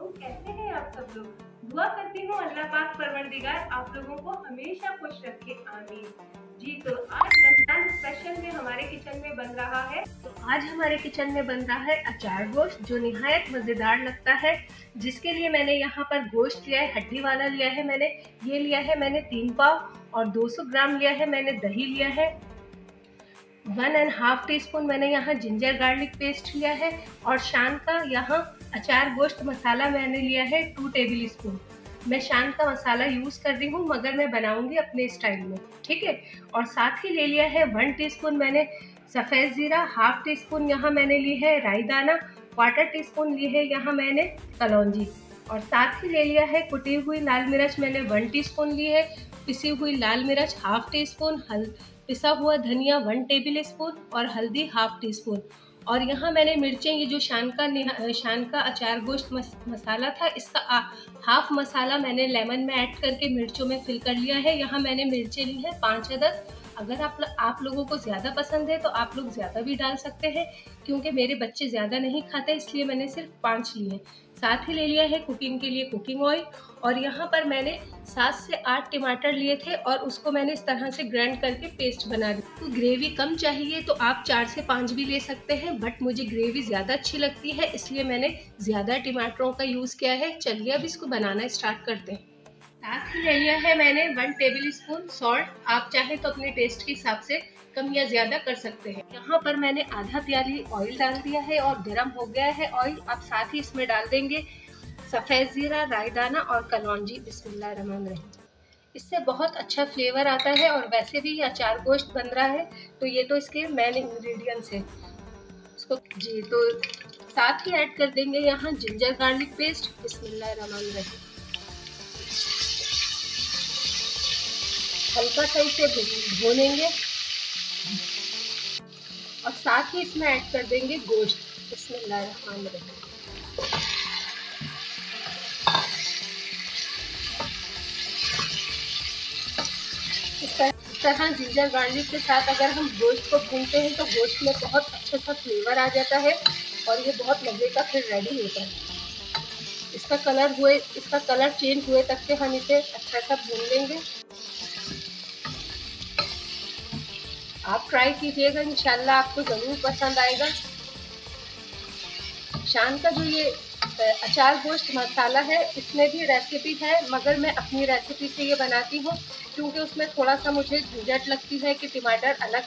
वालेकुम कैसे हैं आप सब लोग? दुआ करती हूँ, अल्लाह पाक परवरदिगार आप लोगों को हमेशा खुश रखे, आमीन। जी तो आज रमज़ान स्पेशल में हमारे किचन में बन रहा है। तो आज हमारे किचन में बन रहा है अचार गोश्त, जो निहायत मज़ेदार लगता है। जिसके लिए मैंने यहाँ पर गोश्त लिया है, हड्डी वाला लिया है मैंने, ये लिया है मैंने तीन पाव और 200 ग्राम लिया है मैंने दही लिया है। One and half teaspoon मैंने यहाँ जिंजर गार्लिक पेस्ट लिया है और शान का यहाँ अचार गोश्त मसाला मैंने लिया है टू टेबल स्पून। मैं शान का मसाला यूज़ कर रही हूँ, मगर मैं बनाऊँगी अपने स्टाइल में, ठीक है? और साथ ही ले लिया है वन टीस्पून मैंने सफ़ेद ज़ीरा, हाफ़ टी स्पून यहाँ मैंने ली है राई दाना क्वार्टर टी स्पून ली है यहाँ मैंने कलौजी। और साथ ही ले लिया है कुटी हुई लाल मिर्च मैंने वन टीस्पून ली है, पिसी हुई लाल मिर्च हाफ़ टी स्पून हल पिसा हुआ धनिया वन टेबल स्पून और हल्दी हाफ़ टी स्पून और यहाँ मैंने मिर्चें ये जो शान का शान का अचार गोश्त मस, मसाला था इसका आ, हाफ़ मसाला मैंने लेमन में ऐड करके मिर्चों में फिल कर लिया है। यहाँ मैंने मिर्चें ली हैं पाँच अदद अगर आप आप लोगों को ज़्यादा पसंद है तो आप लोग ज़्यादा भी डाल सकते हैं, क्योंकि मेरे बच्चे ज़्यादा नहीं खाते, इसलिए मैंने सिर्फ़ पाँच लिए साथ ही ले लिया है कुकिंग के लिए कुकिंग ऑयल, और यहाँ पर मैंने सात से आठ टमाटर लिए थे, और उसको मैंने इस तरह से ग्राइंड करके पेस्ट बना दी। तो ग्रेवी कम चाहिए तो आप चार से पाँच भी ले सकते हैं, बट मुझे ग्रेवी ज़्यादा अच्छी लगती है, इसलिए मैंने ज़्यादा टमाटरों का यूज़ किया है। चलिए अब इसको बनाना स्टार्ट करते हैं। साथ ही ले लिया है मैंने वन टेबल स्पून सॉल्ट आप चाहे तो अपने टेस्ट के हिसाब से कम या ज़्यादा कर सकते हैं। यहाँ पर मैंने आधा प्याली ऑयल डाल दिया है और गर्म हो गया है ऑयल आप साथ ही इसमें डाल देंगे सफ़ेद ज़ीरा राई दाना और कलौजी। बिस्मिल्लाह रहमान रहीम। इससे बहुत अच्छा फ्लेवर आता है और वैसे भी ये अचार गोश्त बन रहा है तो ये तो इसके मेन इंग्रेडिएंट्स है। इसको जी तो साथ ही ऐड कर देंगे यहाँ जिंजर गार्लिक पेस्ट बिस्मिल्लाह रहमान रहीम। हल्का सा इसे भूनेंगे। और साथ ही इसमें ऐड कर देंगे गोश्त। इसमें इस तरह जिंजर गार्लिक के साथ अगर हम गोश्त को भूनते हैं तो गोश्त में बहुत अच्छा सा फ्लेवर आ जाता है और ये बहुत मज़े का फिर रेडी होता है। इसका कलर हुए, इसका कलर चेंज हुए तक के हम इसे अच्छा सा भून लेंगे। आप ट्राई कीजिएगा, इंशाल्लाह आपको ज़रूर पसंद आएगा। शान का जो ये अचार गोश्त मसाला है, इसमें भी रेसिपी है, मगर मैं अपनी रेसिपी से ये बनाती हूँ, क्योंकि उसमें थोड़ा सा मुझे झंझट लगती है कि टमाटर अलग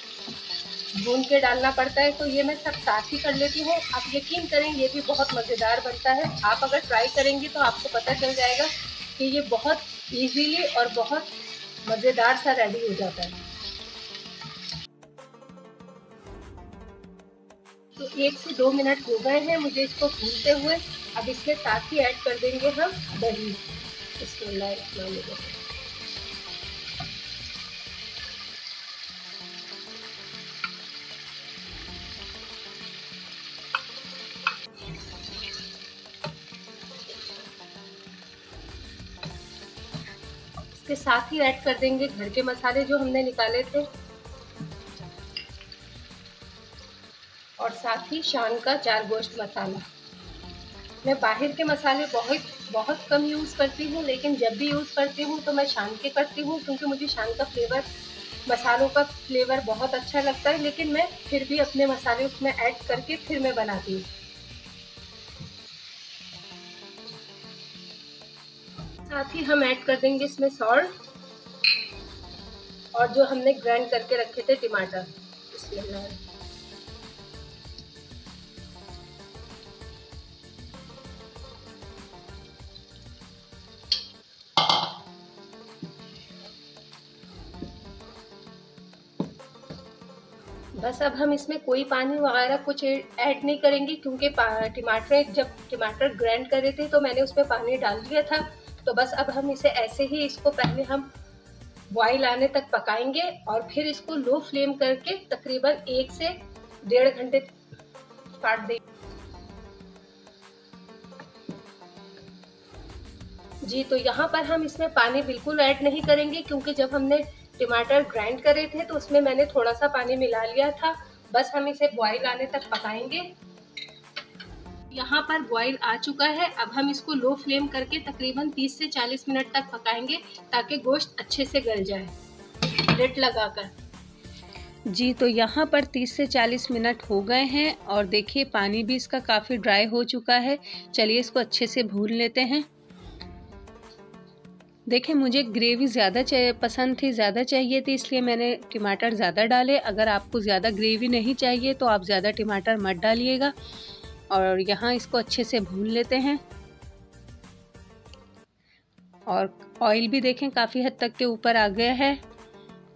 भून के डालना पड़ता है तो ये मैं सब साथ ही कर लेती हूँ। आप यकीन करें, ये भी बहुत मज़ेदार बनता है। आप अगर ट्राई करेंगी तो आपको पता चल जाएगा कि ये बहुत ईजीली और बहुत मज़ेदार सा रेडी हो जाता है। तो एक से दो मिनट हो गए हैं मुझे इसको भूनते हुए। अब इसमें साथ ही ऐड कर देंगे हम दही। इसके इसके साथ ही ऐड कर देंगे घर के मसाले जो हमने निकाले थे। और साथ ही शान का चार गोश्त मसाला। मैं बाहर के मसाले बहुत बहुत कम यूज़ करती हूँ, लेकिन जब भी यूज़ करती हूँ तो मैं शान के करती हूँ, क्योंकि मुझे शान का फ्लेवर मसालों का फ्लेवर बहुत अच्छा लगता है, लेकिन मैं फिर भी अपने मसाले उसमें ऐड करके फिर मैं बनाती हूँ। साथ ही हम ऐड कर देंगे इसमें सॉल्ट और जो हमने ग्राइंड करके रखे थे, टमाटर। इसमें बस अब हम इसमें कोई पानी वगैरह कुछ ऐड नहीं करेंगे, क्योंकि टमाटर जब टमाटर ग्राइंड करे थे तो मैंने उसमें पानी डाल दिया था। तो बस अब हम इसे ऐसे ही इसको पहले हम बॉयल आने तक पकाएँगे और फिर इसको लो फ्लेम करके तकरीबन एक से डेढ़ घंटे काट देंगे जी तो यहाँ पर हम इसमें पानी बिल्कुल ऐड नहीं करेंगे, क्योंकि जब हमने टमाटर ग्राइंड करे थे तो उसमें मैंने थोड़ा सा पानी मिला लिया था। बस हम इसे बॉईल आने तक पकाएँगे। यहाँ पर बॉईल आ चुका है। अब हम इसको लो फ्लेम करके तकरीबन 30 से 40 मिनट तक पकाएँगे, ताकि गोश्त अच्छे से गल जाए। लिट लगाकर। जी तो यहाँ पर 30 से 40 मिनट हो गए हैं, और देखिए, पानी भी इसका काफ़ी ड्राई हो चुका है। चलिए इसको अच्छे से भून लेते हैं। देखिए, मुझे ग्रेवी ज़्यादा पसंद थी, ज़्यादा चाहिए थी, इसलिए मैंने टमाटर ज़्यादा डाले। अगर आपको ज़्यादा ग्रेवी नहीं चाहिए तो आप ज़्यादा टमाटर मत डालिएगा और यहाँ इसको अच्छे से भून लेते हैं। और ऑयल भी देखें, काफ़ी हद तक के ऊपर आ गया है।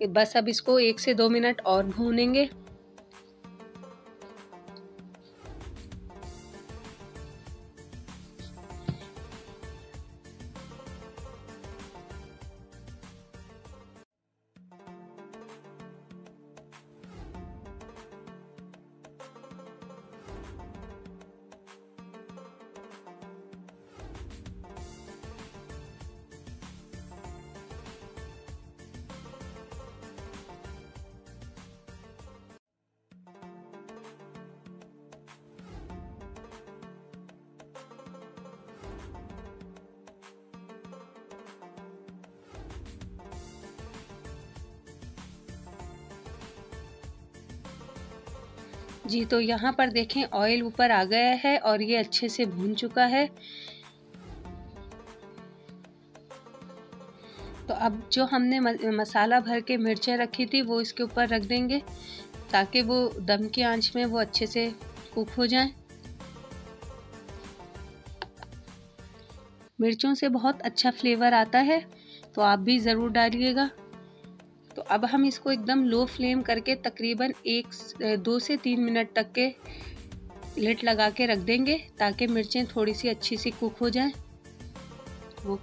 बस अब इसको एक से दो मिनट और भूनेंगे। जी तो यहाँ पर देखें ऑयल ऊपर आ गया है और ये अच्छे से भून चुका है। तो अब जो हमने मसाला भर के मिर्चें रखी थी, वो इसके ऊपर रख देंगे, ताकि वो दम की आँच में वो अच्छे से कुक हो जाए। मिर्चों से बहुत अच्छा फ्लेवर आता है तो आप भी ज़रूर डालिएगा। तो अब हम इसको एकदम लो फ्लेम करके तकरीबन एक दो से तीन मिनट तक के लिट लगा के रख देंगे ताकि मिर्चें थोड़ी सी अच्छी सी कुक हो जाएँ। वो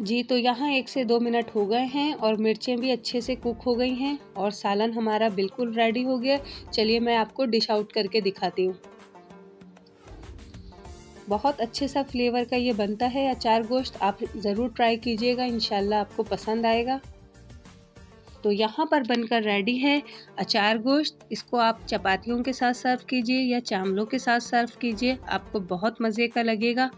जी तो यहाँ एक से दो मिनट हो गए हैं और मिर्चें भी अच्छे से कुक हो गई हैं और सालन हमारा बिल्कुल रेडी हो गया। चलिए मैं आपको डिश आउट करके दिखाती हूँ। बहुत अच्छे सा फ्लेवर का ये बनता है। अचार गोश्त आप ज़रूर ट्राई कीजिएगा इन आपको पसंद आएगा। तो यहाँ पर बनकर रेडी है अचार गोश्त। इसको आप चपातियों के साथ सर्व कीजिए या चावलों के साथ सर्व कीजिए। आपको बहुत मज़े का लगेगा।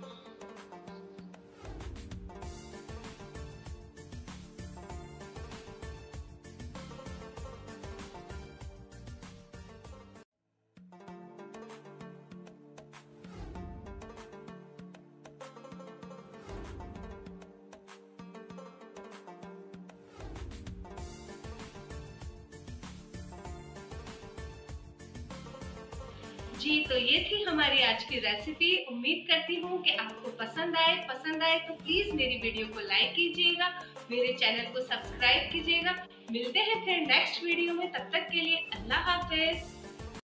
जी तो ये थी हमारी आज की रेसिपी उम्मीद करती हूँ कि आपको पसंद आए। पसंद आए तो प्लीज़ मेरी वीडियो को लाइक कीजिएगा, मेरे चैनल को सब्सक्राइब कीजिएगा। मिलते हैं फिर नेक्स्ट वीडियो में। तब तक के लिए अल्लाह हाफिज।